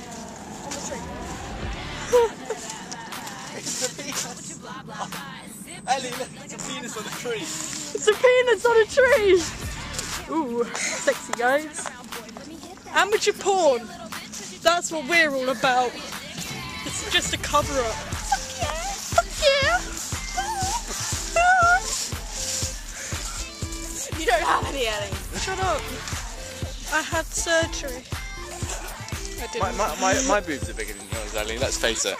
penis? It's a penis. Ellie, look, it's a penis on a tree. It's a penis on a tree! Ooh, sexy guys. Amateur porn. That's what we're all about. It's just a cover up. Fuck yeah! Fuck yeah! You don't have any, Ellie. Shut up. I had surgery. I didn't. My, my, my, my boobs are bigger than yours, Ellie, let's face it.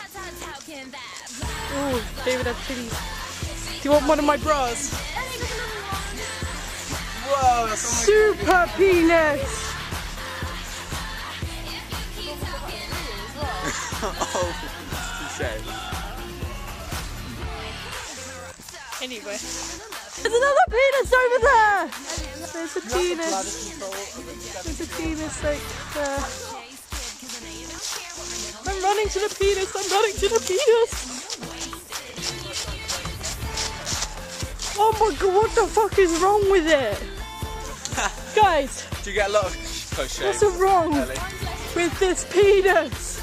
Ooh, David had titties. Do you want one of my bras? Whoa, that's Super penis! Oh, touche. Anyway. There's another penis over there! There's a penis. There's a penis like there. I'm running to the penis, I'm running to the penis! Oh my god, what the fuck is wrong with it? Guys, Do you get a lot of push what's wrong Ellie? with this penis?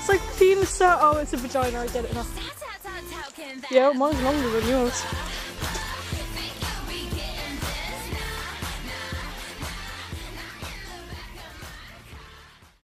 It's like penis, oh it's a vagina, I get it now. Yeah, mine's longer than yours.